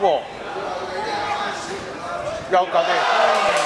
equal. Y'all got it.